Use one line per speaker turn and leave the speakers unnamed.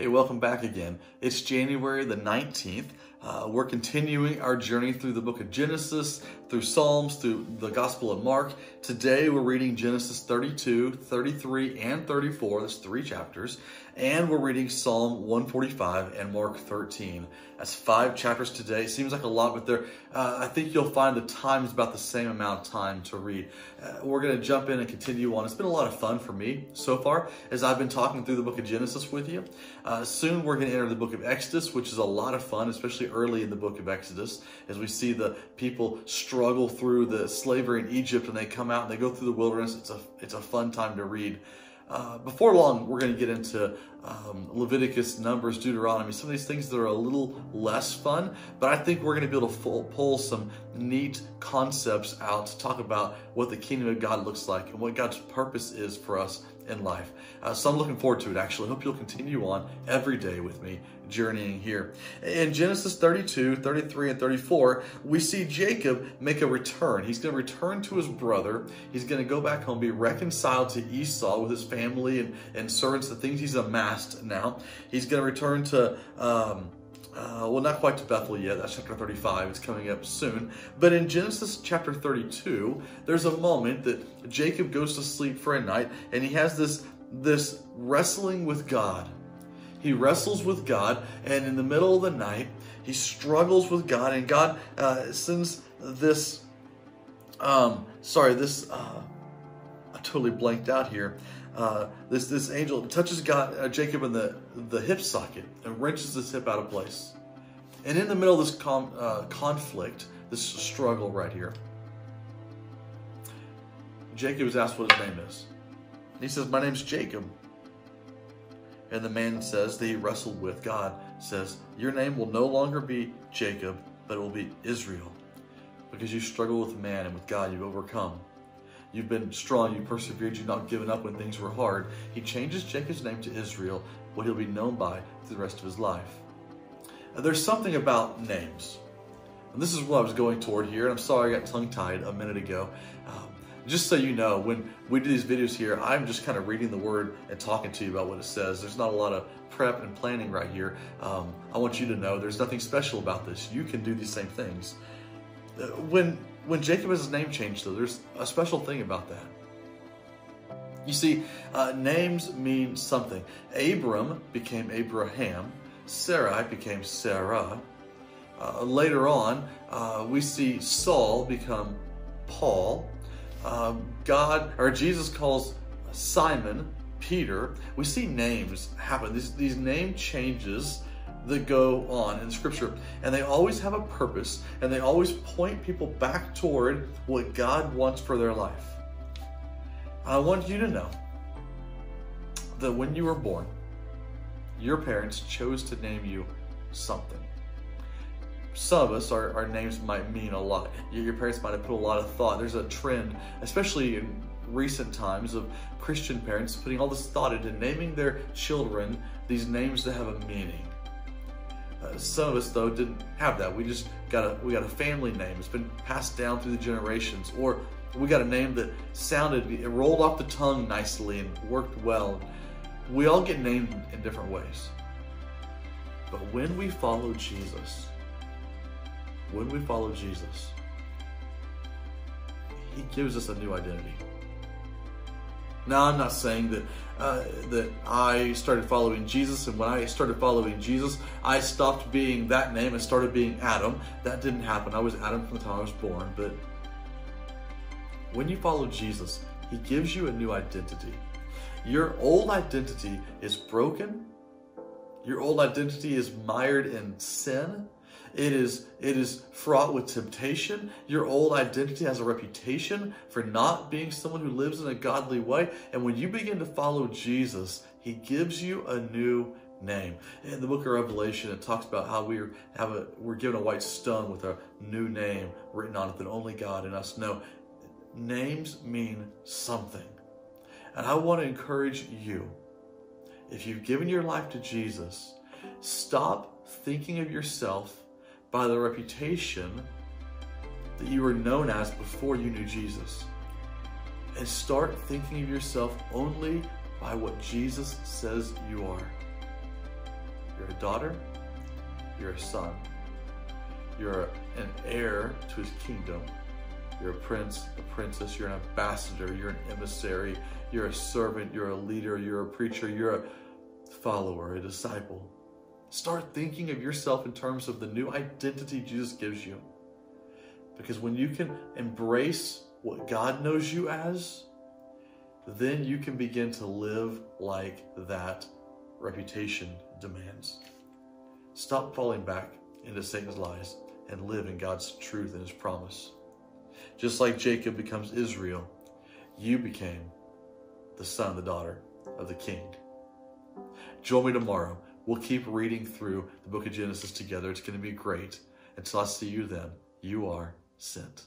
Hey, welcome back again. It's January the 19th. Uh, we're continuing our journey through the book of Genesis, through Psalms, through the Gospel of Mark. Today we're reading Genesis 32, 33, and 34. That's three chapters. And we're reading Psalm 145 and Mark 13. That's five chapters today. Seems like a lot, but there, uh, I think you'll find the time is about the same amount of time to read. Uh, we're going to jump in and continue on. It's been a lot of fun for me so far as I've been talking through the book of Genesis with you. Uh, soon we're going to enter the book of Exodus, which is a lot of fun, especially early in the book of Exodus, as we see the people struggle through the slavery in Egypt and they come out and they go through the wilderness. It's a, it's a fun time to read. Uh, before long, we're going to get into um, Leviticus, Numbers, Deuteronomy, some of these things that are a little less fun, but I think we're going to be able to full, pull some neat concepts out to talk about what the kingdom of God looks like and what God's purpose is for us in life. Uh, so I'm looking forward to it actually. I Hope you'll continue on every day with me journeying here. In Genesis 32, 33, and 34, we see Jacob make a return. He's going to return to his brother. He's going to go back home, be reconciled to Esau with his family and, and servants, the things he's amassed now. He's going to return to. Um, uh, well, not quite to Bethel yet. That's chapter 35. It's coming up soon. But in Genesis chapter 32, there's a moment that Jacob goes to sleep for a night and he has this, this wrestling with God. He wrestles with God, and in the middle of the night, he struggles with God, and God uh, sends this. Um, sorry, this. Uh, I totally blanked out here. Uh, this this angel touches God uh, Jacob in the the hip socket and wrenches his hip out of place. And in the middle of this com, uh, conflict, this struggle right here, Jacob is asked what his name is. And he says, "My name's Jacob." And the man says that he wrestled with God says, "Your name will no longer be Jacob, but it will be Israel, because you struggle with man and with God you've overcome." You've been strong, you persevered, you've not given up when things were hard. He changes Jacob's name to Israel, what he'll be known by for the rest of his life. And there's something about names. And this is what I was going toward here, and I'm sorry I got tongue tied a minute ago. Um, just so you know, when we do these videos here, I'm just kind of reading the word and talking to you about what it says. There's not a lot of prep and planning right here. Um, I want you to know there's nothing special about this. You can do these same things. Uh, when when Jacob has his name changed, though, there's a special thing about that. You see, uh, names mean something. Abram became Abraham. Sarai became Sarah. Uh, later on, uh, we see Saul become Paul. Um, God or Jesus calls Simon Peter. We see names happen. These these name changes that go on in scripture and they always have a purpose and they always point people back toward what God wants for their life. I want you to know that when you were born, your parents chose to name you something. Some of us, our, our names might mean a lot. Your parents might have put a lot of thought. There's a trend, especially in recent times, of Christian parents putting all this thought into naming their children these names that have a meaning. Uh, some of us though didn't have that. We just got a we got a family name. It's been passed down through the generations, or we got a name that sounded it rolled off the tongue nicely and worked well. We all get named in different ways. But when we follow Jesus, when we follow Jesus, He gives us a new identity. Now, I'm not saying that uh, that I started following Jesus, and when I started following Jesus, I stopped being that name and started being Adam. That didn't happen. I was Adam from the time I was born. But when you follow Jesus, He gives you a new identity. Your old identity is broken. Your old identity is mired in sin. It is, it is fraught with temptation. Your old identity has a reputation for not being someone who lives in a godly way. And when you begin to follow Jesus, he gives you a new name. In the book of Revelation, it talks about how we have a we're given a white stone with a new name written on it that only God and us know. Names mean something. And I want to encourage you, if you've given your life to Jesus, stop thinking of yourself by the reputation that you were known as before you knew Jesus. And start thinking of yourself only by what Jesus says you are. You're a daughter, you're a son, you're an heir to his kingdom, you're a prince, a princess, you're an ambassador, you're an emissary, you're a servant, you're a leader, you're a preacher, you're a follower, a disciple. Start thinking of yourself in terms of the new identity Jesus gives you. Because when you can embrace what God knows you as, then you can begin to live like that reputation demands. Stop falling back into Satan's lies and live in God's truth and his promise. Just like Jacob becomes Israel, you became the son, the daughter of the king. Join me tomorrow. We'll keep reading through the book of Genesis together. It's going to be great. Until I see you then, you are sent.